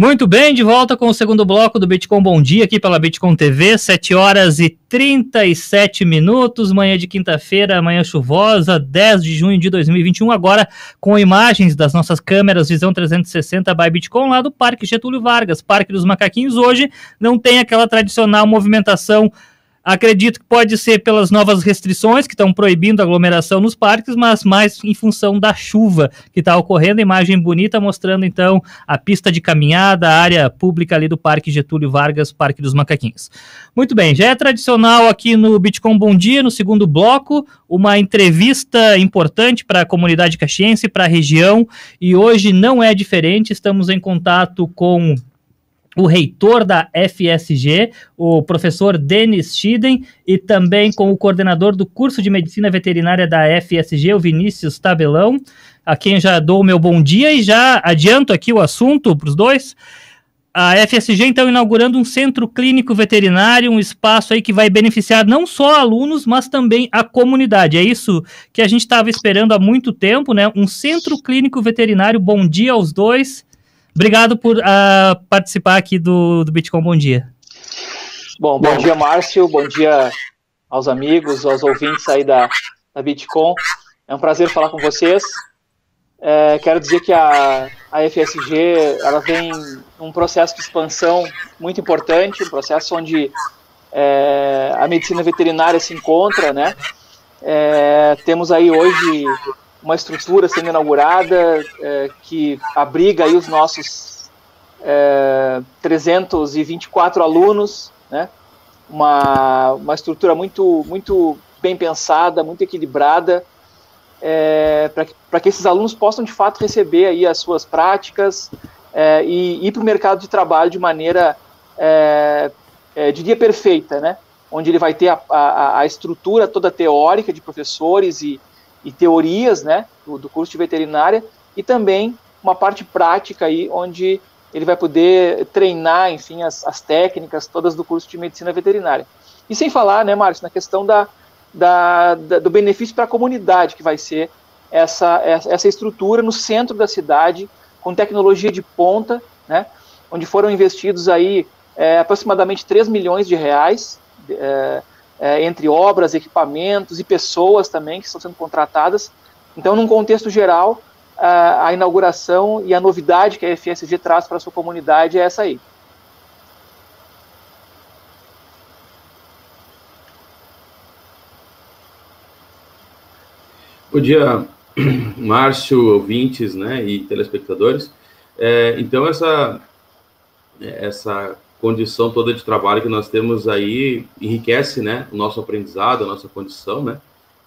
Muito bem, de volta com o segundo bloco do Bitcoin Bom Dia aqui pela Bitcoin TV, 7 horas e 37 minutos, manhã de quinta-feira, manhã chuvosa, 10 de junho de 2021, agora com imagens das nossas câmeras Visão 360 by Bitcoin lá do Parque Getúlio Vargas, Parque dos Macaquinhos. Hoje não tem aquela tradicional movimentação Acredito que pode ser pelas novas restrições que estão proibindo aglomeração nos parques, mas mais em função da chuva que está ocorrendo. Imagem bonita mostrando então a pista de caminhada, a área pública ali do Parque Getúlio Vargas, Parque dos Macaquinhos. Muito bem, já é tradicional aqui no Bitcoin Bom Dia, no segundo bloco, uma entrevista importante para a comunidade caxiense, para a região, e hoje não é diferente. Estamos em contato com o reitor da FSG, o professor Denis Schiden, e também com o coordenador do curso de medicina veterinária da FSG, o Vinícius Tabelão, a quem já dou o meu bom dia e já adianto aqui o assunto para os dois. A FSG, então, inaugurando um centro clínico veterinário, um espaço aí que vai beneficiar não só alunos, mas também a comunidade. É isso que a gente estava esperando há muito tempo, né? Um centro clínico veterinário. Bom dia aos dois. Obrigado por uh, participar aqui do, do Bitcoin Bom Dia. Bom, bom dia, Márcio. Bom dia aos amigos, aos ouvintes aí da, da Bitcoin. É um prazer falar com vocês. É, quero dizer que a, a FSG ela vem um processo de expansão muito importante, um processo onde é, a medicina veterinária se encontra, né? É, temos aí hoje uma estrutura sendo inaugurada é, que abriga aí os nossos é, 324 alunos, né? Uma, uma estrutura muito, muito bem pensada, muito equilibrada, é, para que, esses alunos possam de fato receber aí as suas práticas é, e ir para o mercado de trabalho de maneira, é, é, diria, perfeita, né? Onde ele vai ter a, a, a estrutura toda teórica de professores e, e teorias né, do, do, curso de veterinária e também uma parte prática aí onde ele vai poder treinar, enfim, as, as técnicas todas do curso de medicina veterinária. E sem falar, né, Márcio, na questão da, da, da do benefício para a comunidade que vai ser essa, essa estrutura no centro da cidade, com tecnologia de ponta, né, onde foram investidos aí é, aproximadamente 3 milhões de reais, é, é, entre obras, equipamentos e pessoas também que estão sendo contratadas. Então, num contexto geral, a, a inauguração e a novidade que a FSG traz para a sua comunidade é essa aí. Bom dia, Márcio, ouvintes né, e telespectadores. É, então, essa, essa condição toda de trabalho que nós temos aí enriquece, né, o nosso aprendizado, a nossa condição, né,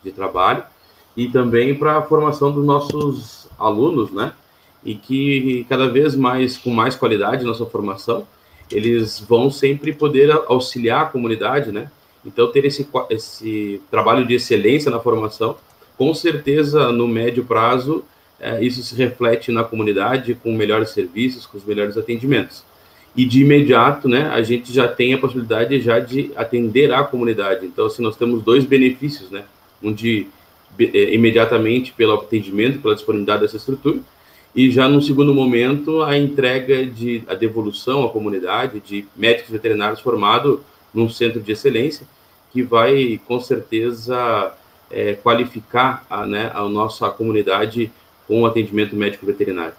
de trabalho e também para a formação dos nossos alunos, né, e que cada vez mais com mais qualidade nossa formação, eles vão sempre poder auxiliar a comunidade, né? Então ter esse esse trabalho de excelência na formação, com certeza no médio prazo é, isso se reflete na comunidade com melhores serviços, com os melhores atendimentos e de imediato, né, a gente já tem a possibilidade já de atender a comunidade. Então, assim, nós temos dois benefícios, né, um de é, imediatamente pelo atendimento, pela disponibilidade dessa estrutura, e já no segundo momento a entrega de a devolução à comunidade de médicos veterinários formados num centro de excelência que vai com certeza é, qualificar a, né, a nossa comunidade com o atendimento médico veterinário.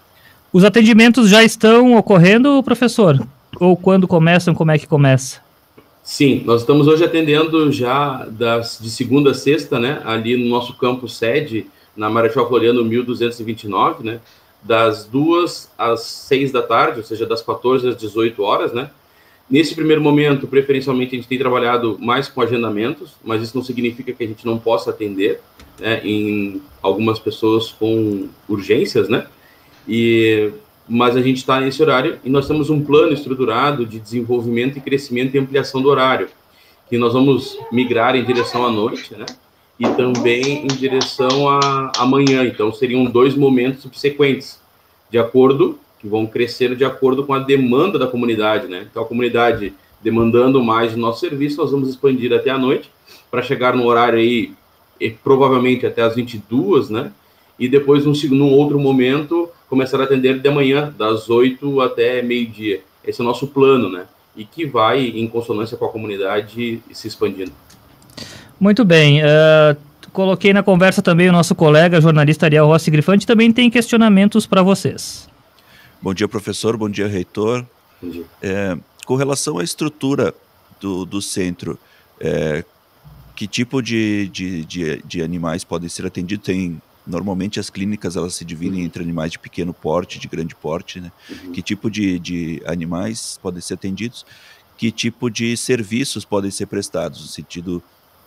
Os atendimentos já estão ocorrendo, professor? Ou quando começam, como é que começa? Sim, nós estamos hoje atendendo já das, de segunda a sexta, né, ali no nosso campo sede, na Marechal Floriano 1229, né, das duas às seis da tarde, ou seja, das 14 às 18 horas, né. Nesse primeiro momento, preferencialmente, a gente tem trabalhado mais com agendamentos, mas isso não significa que a gente não possa atender né, em algumas pessoas com urgências, né, e, mas a gente está nesse horário e nós temos um plano estruturado de desenvolvimento e crescimento e ampliação do horário, que nós vamos migrar em direção à noite, né? E também em direção à, à manhã. Então, seriam dois momentos subsequentes, de acordo, que vão crescer de acordo com a demanda da comunidade, né? Então, a comunidade demandando mais do nosso serviço, nós vamos expandir até a noite, para chegar no horário aí, provavelmente até as 22, né? E depois, num, num outro momento, começar a atender de manhã, das 8 até meio-dia. Esse é o nosso plano, né? E que vai em consonância com a comunidade se expandindo. Muito bem. Uh, coloquei na conversa também o nosso colega, jornalista Ariel Rossi Grifante, também tem questionamentos para vocês. Bom dia, professor. Bom dia, reitor. Bom dia. É, com relação à estrutura do, do centro, é, que tipo de, de, de, de, animais podem ser atendidos? Tem normalmente as clínicas elas se dividem uhum. entre animais de pequeno porte, de grande porte, né? Uhum. Que tipo de, de animais podem ser atendidos? Que tipo de serviços podem ser prestados? No sentido,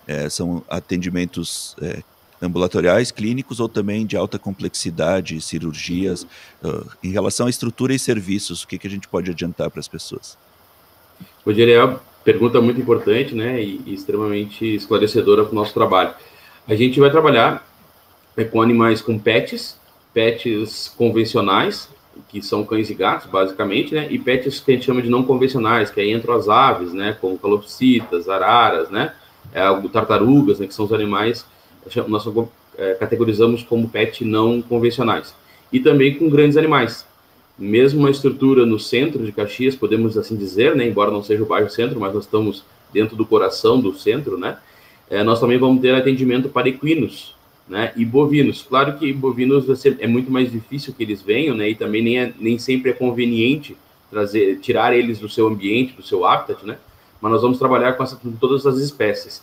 é, são atendimentos é, ambulatoriais, clínicos ou também de alta complexidade, cirurgias? Uhum. Uh, em relação à estrutura e serviços, o que, que a gente pode adiantar para as pessoas? Bom dia, pergunta muito importante, né, e, e extremamente esclarecedora para o nosso trabalho. A gente vai trabalhar com animais com pets, pets convencionais, que são cães e gatos, basicamente, né, e pets que a gente chama de não convencionais, que aí entram as aves, né, como calopsitas, araras, né, é, tartarugas, né, que são os animais nós é, categorizamos como pet não convencionais. E também com grandes animais, mesmo uma estrutura no centro de Caxias, podemos assim dizer, né, embora não seja o bairro centro, mas nós estamos dentro do coração do centro, né, é, nós também vamos ter atendimento para equinos, né, e bovinos. Claro que bovinos ser, é muito mais difícil que eles venham, né, e também nem, é, nem sempre é conveniente trazer, tirar eles do seu ambiente, do seu habitat, né, mas nós vamos trabalhar com, essa, com todas as espécies.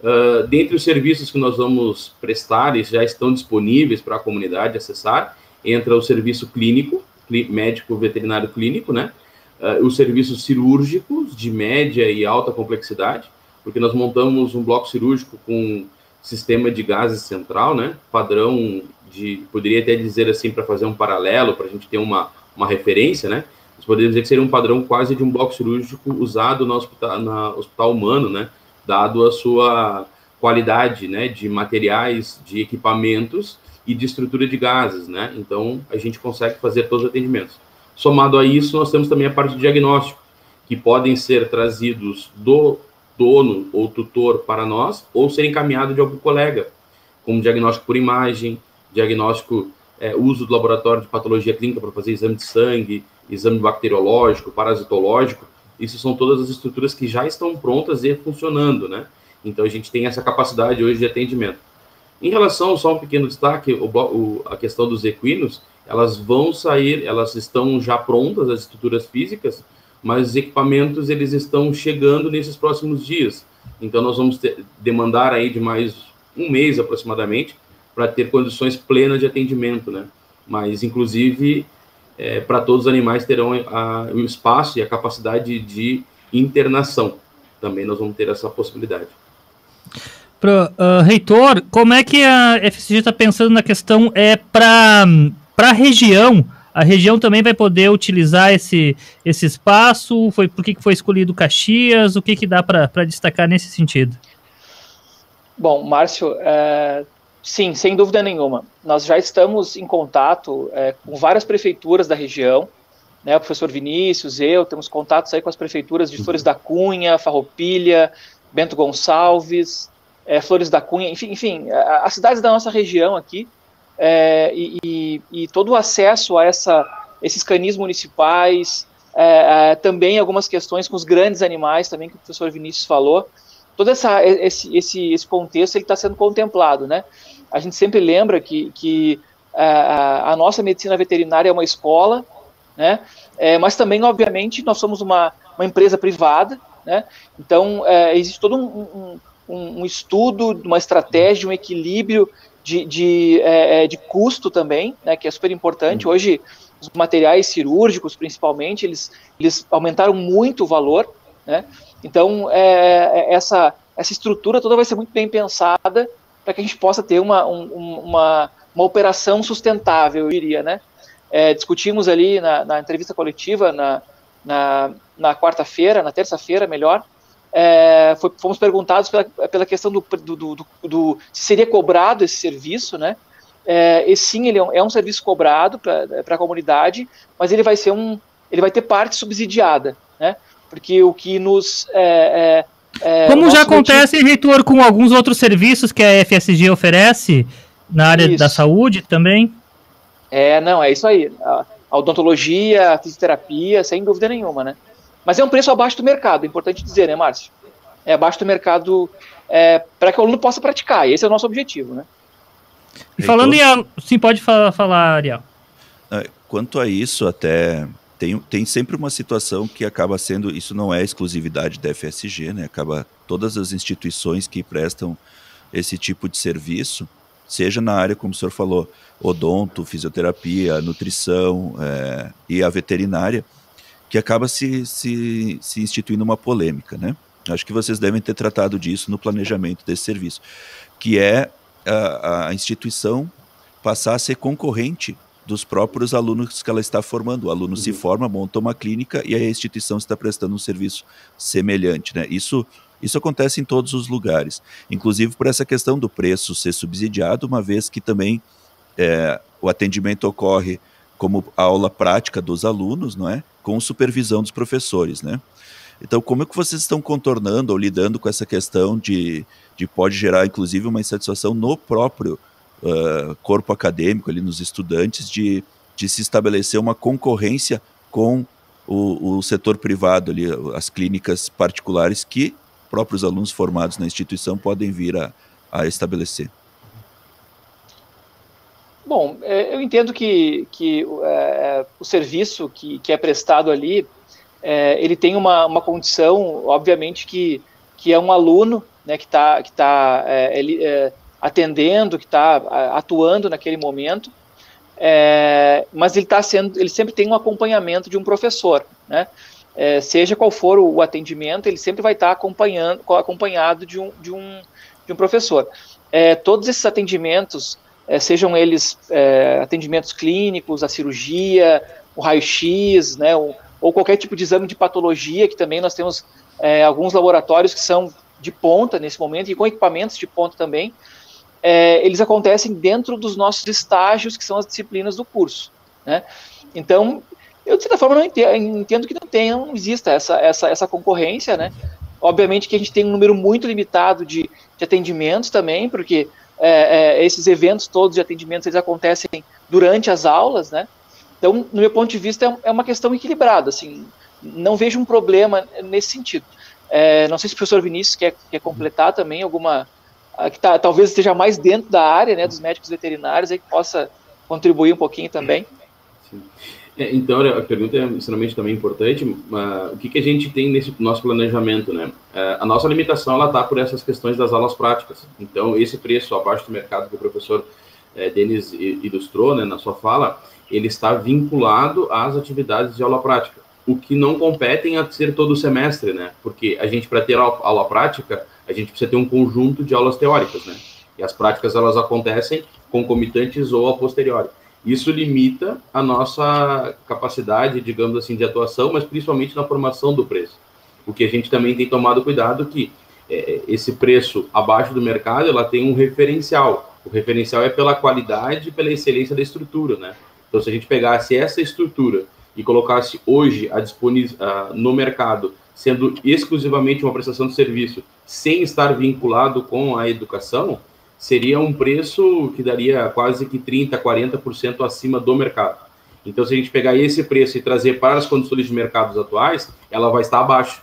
Uh, dentre os serviços que nós vamos prestar e já estão disponíveis para a comunidade acessar, entra o serviço clínico, médico veterinário clínico, né? Uh, os serviços cirúrgicos de média e alta complexidade, porque nós montamos um bloco cirúrgico com sistema de gases central, né? Padrão de, poderia até dizer assim, para fazer um paralelo, para a gente ter uma, uma referência, né? Nós poderíamos dizer que seria um padrão quase de um bloco cirúrgico usado no hospital, na hospital humano, né? Dado a sua qualidade, né? De materiais, de equipamentos e de estrutura de gases, né? Então, a gente consegue fazer todos os atendimentos. Somado a isso, nós temos também a parte de diagnóstico, que podem ser trazidos do dono ou tutor para nós, ou ser encaminhado de algum colega, como diagnóstico por imagem, diagnóstico, é, uso do laboratório de patologia clínica para fazer exame de sangue, exame bacteriológico, parasitológico. Isso são todas as estruturas que já estão prontas e funcionando, né? Então, a gente tem essa capacidade hoje de atendimento. Em relação, só um pequeno destaque, o, o, a questão dos equinos, elas vão sair, elas estão já prontas, as estruturas físicas, mas os equipamentos, eles estão chegando nesses próximos dias. Então, nós vamos ter, demandar aí de mais um mês, aproximadamente, para ter condições plenas de atendimento, né? Mas, inclusive, é, para todos os animais terão o espaço e a capacidade de internação. Também nós vamos ter essa possibilidade. Pro, uh, reitor, como é que a FCG está pensando na questão é para a região? A região também vai poder utilizar esse, esse espaço? Foi por que, que foi escolhido Caxias? O que, que dá para destacar nesse sentido? Bom, Márcio, é, sim, sem dúvida nenhuma. Nós já estamos em contato é, com várias prefeituras da região. Né, o professor Vinícius, eu, temos contatos aí com as prefeituras de Flores da Cunha, Farroupilha, Bento Gonçalves, é, Flores da Cunha, enfim, enfim as cidades da nossa região aqui, é, e, e, todo o acesso a essa, esses canis municipais, é, é, também algumas questões com os grandes animais, também que o professor Vinícius falou, todo essa, esse, esse, esse contexto está sendo contemplado, né? A gente sempre lembra que, que a, é, a nossa medicina veterinária é uma escola, né? É, mas também, obviamente, nós somos uma, uma empresa privada, né? Então, é, existe todo um, um, um, um estudo, uma estratégia, um equilíbrio de, de, é, é, de custo também, né, que é super importante. Uhum. Hoje, os materiais cirúrgicos, principalmente, eles, eles aumentaram muito o valor, né? Então, é, é essa, essa estrutura toda vai ser muito bem pensada para que a gente possa ter uma, um, uma, uma operação sustentável, eu diria, né? É, discutimos ali na, na entrevista coletiva, na, na, na quarta-feira, na terça-feira, melhor, é, foi, fomos perguntados pela, pela questão do, do, do, do, se seria cobrado esse serviço, né? É, e sim, ele é um, é um serviço cobrado para a comunidade, mas ele vai ser um, ele vai ter parte subsidiada, né? Porque o que nos é, é, é como já acontece, motivo... reitor, com alguns outros serviços que a FSG oferece na área Isso. da saúde também. É, não, é isso aí. A, a odontologia, a fisioterapia, sem dúvida nenhuma, né? Mas é um preço abaixo do mercado, é importante dizer, né, Márcio? É abaixo do mercado é, para que o aluno possa praticar, esse é o nosso objetivo, né? E falando em. Sim, pode falar, falar Ariel. É, quanto a isso, até tem, tem sempre uma situação que acaba sendo. Isso não é exclusividade da FSG, né? Acaba todas as instituições que prestam esse tipo de serviço, seja na área, como o senhor falou, odonto, fisioterapia, nutrição é, e a veterinária, que acaba se, se, se instituindo uma polêmica, né? Acho que vocês devem ter tratado disso no planejamento desse serviço, que é a, a instituição passar a ser concorrente dos próprios alunos que ela está formando. O aluno uhum. se forma, monta uma clínica e a instituição está prestando um serviço semelhante. Né? Isso, isso acontece em todos os lugares, inclusive por essa questão do preço ser subsidiado, uma vez que também é, o atendimento ocorre como aula prática dos alunos, não é? com supervisão dos professores. Né? Então, como é que vocês estão contornando ou lidando com essa questão de, de pode gerar, inclusive, uma insatisfação no próprio uh, corpo acadêmico, ali nos estudantes, de, de se estabelecer uma concorrência com o, o setor privado, ali, as clínicas particulares que próprios alunos formados na instituição podem vir a, a estabelecer? Bom, é, eu entendo que, que é, o serviço que, que é prestado ali é, ele tem uma, uma condição, obviamente, que, que é um aluno né, que está que tá, é, ele, é, atendendo, que está atuando naquele momento, é, mas ele está sendo, ele sempre tem um acompanhamento de um professor, né? É, seja qual for o, o, atendimento, ele sempre vai estar tá acompanhando, acompanhado de um, de um, de um professor. É, todos esses atendimentos, sejam eles atendimentos clínicos, a cirurgia, o raio-x, né, ou qualquer tipo de exame de patologia, que também nós temos é, alguns laboratórios que são de ponta nesse momento e com equipamentos de ponta também, é, eles acontecem dentro dos nossos estágios, que são as disciplinas do curso. Né? Então, eu de certa forma não entendo, entendo, que não tenha, não exista essa, essa, essa concorrência, né? Obviamente que a gente tem um número muito limitado de, de atendimentos também, porque é, é, esses eventos todos de atendimentos eles acontecem durante as aulas, né? Então, no meu ponto de vista, é, é uma questão equilibrada, assim, não vejo um problema nesse sentido. É, não sei se o professor Vinícius quer, quer completar também alguma, que tá, talvez esteja mais dentro da área, né, dos médicos veterinários, aí que possa contribuir um pouquinho também. É, então, a pergunta é extremamente também importante. Uh, o que, que a gente tem nesse nosso planejamento, né? Uh, a nossa limitação, ela está por essas questões das aulas práticas. Então, esse preço abaixo do mercado que o professor uh, Denis ilustrou, né, na sua fala, ele está vinculado às atividades de aula prática, o que não competem a ser todo semestre, né? Porque a gente, para ter aula prática, a gente precisa ter um conjunto de aulas teóricas, né? E as práticas, elas acontecem concomitantes ou a posteriori. Isso limita a nossa capacidade, digamos assim, de atuação, mas principalmente na formação do preço. O que a gente também tem tomado cuidado que é, esse preço abaixo do mercado, ela tem um referencial. O referencial é pela qualidade e pela excelência da estrutura, né? Então, se a gente pegasse essa estrutura e colocasse hoje a disponível uh, no mercado, sendo exclusivamente uma prestação de serviço, sem estar vinculado com a educação, seria um preço que daria quase que 30%, 40% acima do mercado. Então, se a gente pegar esse preço e trazer para as condições de mercados atuais, ela vai estar abaixo.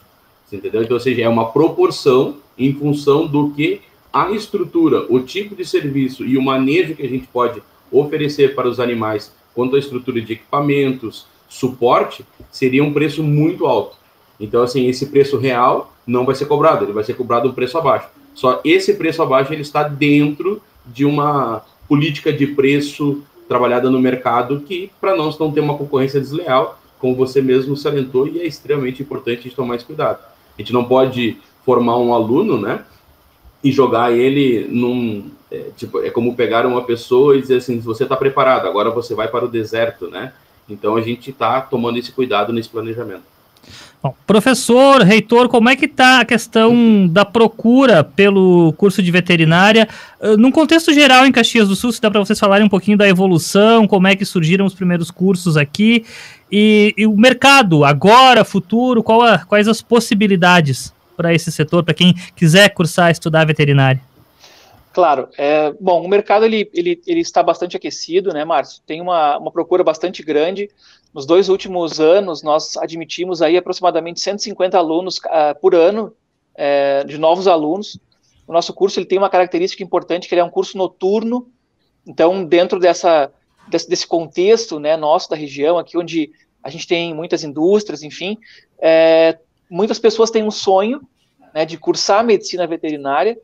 Entendeu? Então, ou seja, é uma proporção em função do que a estrutura, o tipo de serviço e o manejo que a gente pode oferecer para os animais quanto à estrutura de equipamentos, suporte, seria um preço muito alto. Então, assim, esse preço real não vai ser cobrado, ele vai ser cobrado um preço abaixo. Só esse preço abaixo ele está dentro de uma política de preço trabalhada no mercado que, para nós, não ter uma concorrência desleal, como você mesmo salientou, e é extremamente importante a gente tomar esse cuidado. A gente não pode formar um aluno, né, e jogar ele num, é, tipo, é como pegar uma pessoa e dizer assim, você está preparado, agora você vai para o deserto, né? Então a gente está tomando esse cuidado nesse planejamento. Bom, professor, reitor, como é que está a questão da procura pelo curso de veterinária? Uh, num contexto geral em Caxias do Sul, se dá para vocês falarem um pouquinho da evolução, como é que surgiram os primeiros cursos aqui, e, e o mercado, agora, futuro, a, quais as possibilidades para esse setor, para quem quiser cursar, estudar veterinária? Claro. É, bom, o mercado ele, ele, ele está bastante aquecido, né, Márcio? Tem uma, uma procura bastante grande. Nos dois últimos anos, nós admitimos aí aproximadamente 150 alunos uh, por ano, uh, de novos alunos. O nosso curso ele tem uma característica importante, que ele é um curso noturno. Então, dentro dessa, desse, desse contexto né, nosso da região, aqui onde a gente tem muitas indústrias, enfim, é, muitas pessoas têm um sonho né, de cursar medicina veterinária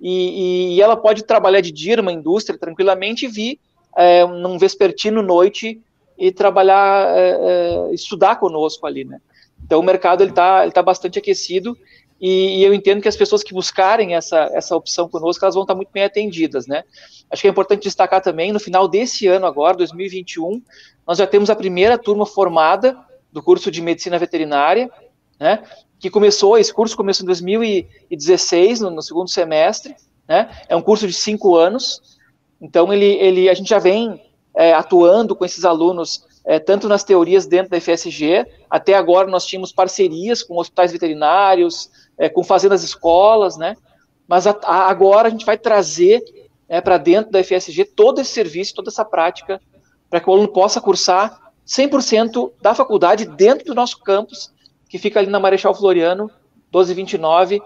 e, e, ela pode trabalhar de dia numa indústria tranquilamente e vir é, num vespertino noite e trabalhar, é, é, estudar conosco ali, né? Então o mercado ele está ele tá bastante aquecido e, e, eu entendo que as pessoas que buscarem essa, essa opção conosco elas vão estar muito bem atendidas, né? Acho que é importante destacar também no final desse ano agora, 2021, nós já temos a primeira turma formada do curso de medicina veterinária, né? Que começou, esse curso começou em 2016, no, no segundo semestre, né? É um curso de cinco anos, então ele, ele a gente já vem é, atuando com esses alunos é, tanto nas teorias dentro da FSG, até agora nós tínhamos parcerias com hospitais veterinários, é, com fazendas escolas, né? Mas a, a, agora a gente vai trazer é, para dentro da FSG todo esse serviço, toda essa prática, para que o aluno possa cursar 100% da faculdade dentro do nosso campus, que fica ali na Marechal Floriano, 1229,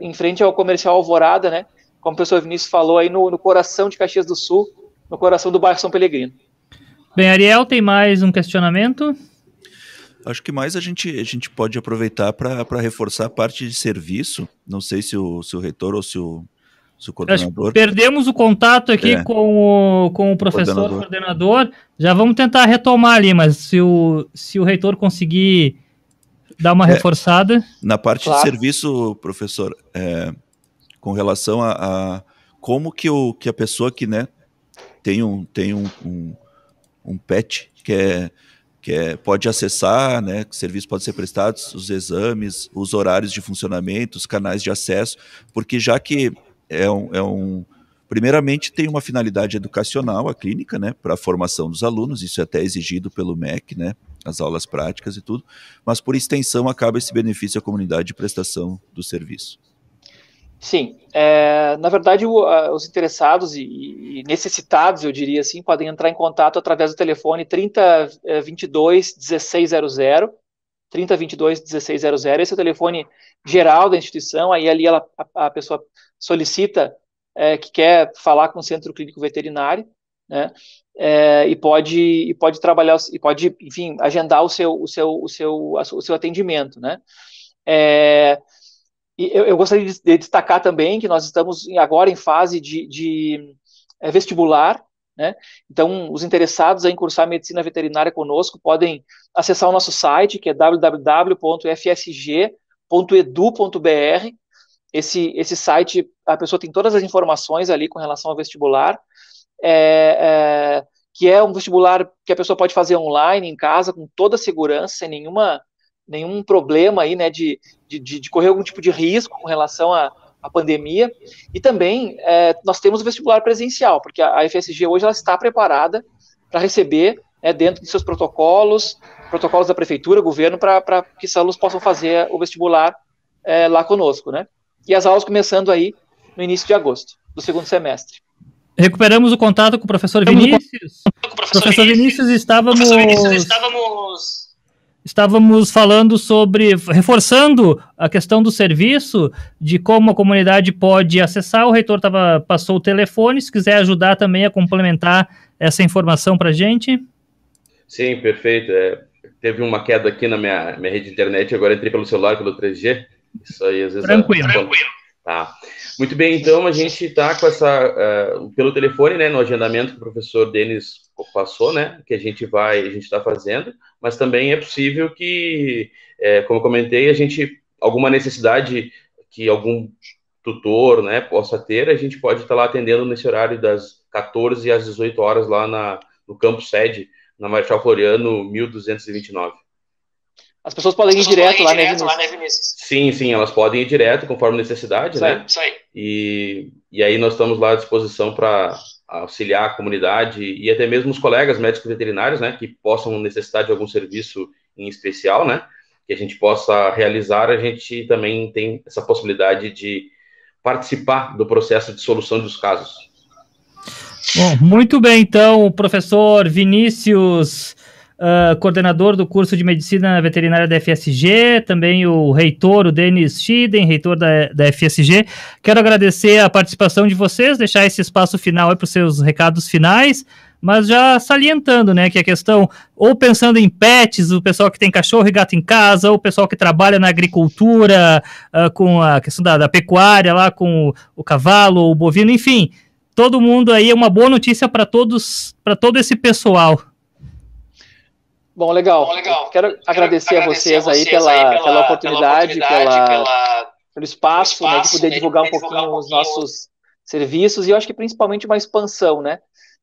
em frente ao comercial Alvorada, né? Como o professor Vinícius falou, aí no, no coração de Caxias do Sul, no coração do bairro São Pelegrino. Bem, Ariel, tem mais um questionamento? Acho que mais a gente, a gente pode aproveitar para reforçar a parte de serviço. Não sei se o, se o reitor ou se o, se o coordenador. Perdemos o contato aqui é. com, o, com o professor coordenador. coordenador. Já vamos tentar retomar ali, mas se o, se o reitor conseguir Dá uma é, reforçada. Na parte claro. de serviço, professor, é, com relação a, a, como que, o, que a pessoa que né, tem um, tem um, um, um pet que é que é, pode acessar, né, que serviço pode ser prestado, os exames, os horários de funcionamento, os canais de acesso, porque já que é um, é um primeiramente tem uma finalidade educacional, a clínica, né, para a formação dos alunos, isso é até exigido pelo MEC, né, as aulas práticas e tudo, mas por extensão acaba esse benefício à comunidade de prestação do serviço. Sim, é, na verdade o, a, os interessados e, e, necessitados, eu diria assim, podem entrar em contato através do telefone 3022 1600, 3022 1600, esse é o telefone geral da instituição, aí ali ela, a, a pessoa solicita é, que quer falar com o centro clínico veterinário, né? É, e pode e pode trabalhar e pode enfim agendar o seu o seu o seu o seu atendimento né? É, eu, eu, gostaria de, de, destacar também que nós estamos agora em fase de, de é, vestibular né? Então os interessados em cursar medicina veterinária conosco podem acessar o nosso site que é www.fsg.edu.br esse esse site a pessoa tem todas as informações ali com relação ao vestibular é, é, que é um vestibular que a pessoa pode fazer online, em casa, com toda segurança, sem nenhuma, nenhum problema aí, né, de, de, de correr algum tipo de risco com relação à, à pandemia. E também é, nós temos o vestibular presencial, porque a, a FSG hoje ela está preparada para receber, né, dentro de seus protocolos, protocolos da prefeitura, governo, para que os alunos possam fazer o vestibular é, lá conosco, né? E as aulas começando aí no início de agosto, do segundo semestre. Recuperamos o contato com o professor Vinícius. Com o professor, professor Vinícius, Vinícius estávamos... Professor Vinícius, estávamos... Estávamos falando sobre, reforçando a questão do serviço, de como a comunidade pode acessar. O reitor tava, passou o telefone, se quiser ajudar também a complementar essa informação para a gente. Sim, perfeito. É, teve uma queda aqui na minha, minha rede de internet, agora entrei pelo celular, pelo 3G. Isso aí, às vezes... Tranquilo. É, tranquilo. Tá. Muito bem, então a gente está com essa uh, pelo telefone, né, no agendamento que o professor Denis passou, né, que a gente vai, a gente está fazendo, mas também é possível que, é, como eu comentei, a gente alguma necessidade que algum tutor, né, possa ter, a gente pode estar tá lá atendendo nesse horário das 14 às 18 horas lá na, no campo sede, na Marechal Floriano 1229. As pessoas podem ir direto, podem ir lá, direto né, lá, né, Vinícius? Sim, sim, elas podem ir direto conforme necessidade, isso né? Aí, isso aí. E, e aí nós estamos lá à disposição para auxiliar a comunidade e até mesmo os colegas médicos veterinários, né, que possam necessitar de algum serviço em especial, né, que a gente possa realizar, a gente também tem essa possibilidade de participar do processo de solução dos casos. Bom, muito bem, então, o professor Vinícius, uh, coordenador do curso de Medicina Veterinária da FSG, também o reitor, o Denis Schiden, reitor da, da FSG. Quero agradecer a participação de vocês, deixar esse espaço final para os seus recados finais, mas já salientando, né, que a questão, ou pensando em pets, o pessoal que tem cachorro e gato em casa, ou o pessoal que trabalha na agricultura, uh, com a questão da, da pecuária lá, com o, o cavalo, o bovino, enfim, todo mundo aí é uma boa notícia para todos, para todo esse pessoal. Bom, legal. Bom, legal. Quero, Quero agradecer, agradecer, a vocês, aí, pela, aí pela, pela, oportunidade, pela, pela, pelo espaço, espaço né, de poder né, divulgar, um, pouquinho divulgar um pouquinho os nossos serviços e eu acho que principalmente uma expansão, né?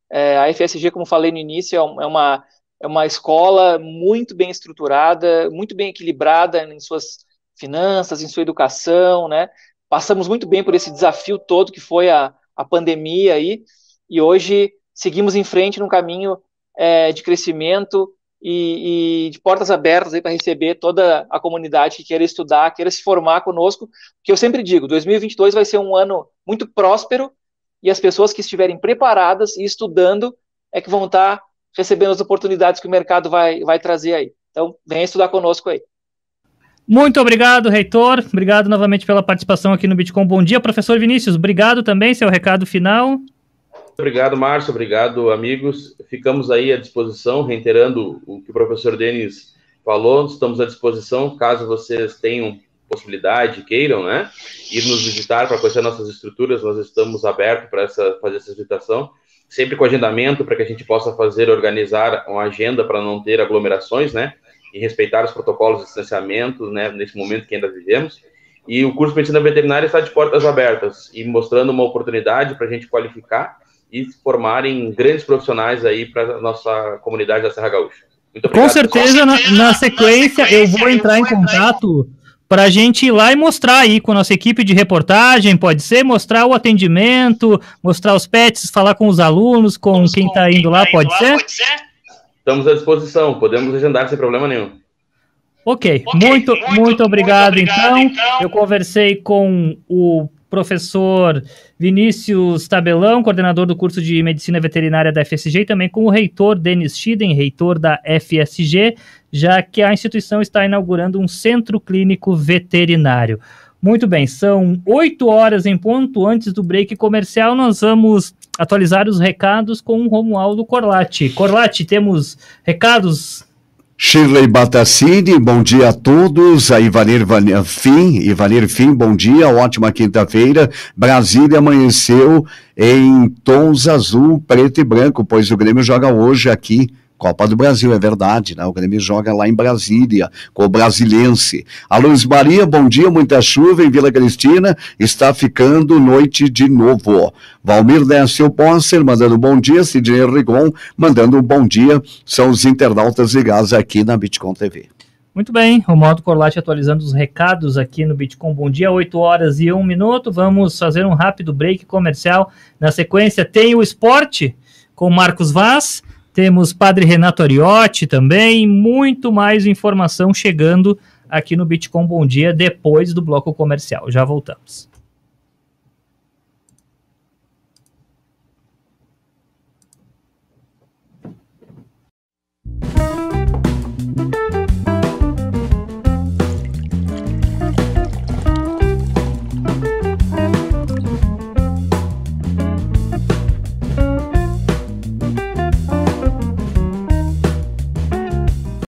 É, a FSG, como falei no início, é, é uma, é uma escola muito bem estruturada, muito bem equilibrada em suas finanças, em sua educação, né? Passamos muito bem por esse desafio todo que foi a, a pandemia aí, e hoje seguimos em frente num caminho é, de crescimento e, e, de portas abertas aí para receber toda a comunidade que queira estudar, queira se formar conosco, que eu sempre digo, 2022 vai ser um ano muito próspero e as pessoas que estiverem preparadas e estudando é que vão estar recebendo as oportunidades que o mercado vai, vai trazer aí. Então, venha estudar conosco aí. Muito obrigado, reitor. Obrigado novamente pela participação aqui no Bitcoin. Bom dia, professor Vinícius. Obrigado também, seu recado final. Obrigado, Márcio. Obrigado, amigos. Ficamos aí à disposição, reiterando o que o professor Denis falou. Estamos à disposição, caso vocês tenham possibilidade, queiram, né, ir nos visitar para conhecer nossas estruturas. Nós estamos abertos para essa, fazer essa visitação, sempre com agendamento para que a gente possa fazer, organizar uma agenda para não ter aglomerações, né e respeitar os protocolos de distanciamento, né, nesse momento que ainda vivemos. E o curso de medicina veterinária está de portas abertas e mostrando uma oportunidade para a gente qualificar e formar em grandes profissionais aí para a nossa comunidade da Serra Gaúcha. Muito obrigado. Com certeza, na, na, sequência, eu vou entrar em contato para a gente ir lá e mostrar aí com a nossa equipe de reportagem, pode ser, mostrar o atendimento, mostrar os pets, falar com os alunos, com Vamos quem está indo lá, pode, ser? pode ser? Estamos à disposição, podemos agendar sem problema nenhum. Ok, okay. Muito, muito, muito, obrigado, muito obrigado então. então. Eu conversei com o professor Vinícius Tabelão, coordenador do curso de Medicina Veterinária da FSG, e também com o reitor Denis Schiden, reitor da FSG, já que a instituição está inaugurando um centro clínico veterinário. Muito bem, são oito horas em ponto antes do break comercial. Nós vamos atualizar os recados com o Romualdo Corlatti. Corlatti, temos recados Shirley Batacini, bom dia a todos. A Ivanir Fim, Ivanir Fim, bom dia, ótima quinta-feira. Brasília amanheceu em tons azul, preto e branco, pois o Grêmio joga hoje aqui Copa do Brasil, é verdade, né? O Grêmio joga lá em Brasília, com o Brasilense. A Luz Maria, bom dia, muita chuva em Vila Cristina, está ficando noite de novo. Valmir Décio Posser, mandando bom dia, Sidney Rigon, mandando um bom dia, são os internautas ligados aqui na Bitcoin TV. Muito bem, o Modo Corlate atualizando os recados aqui no Bitcoin. Bom dia, 8 horas e 1 minuto. Vamos fazer um rápido break comercial. Na sequência, tem o esporte com Marcos Vaz. Temos Padre Renato Ariotti também, muito mais informação chegando aqui no Bitcoin Bom Dia depois do bloco comercial. Já voltamos.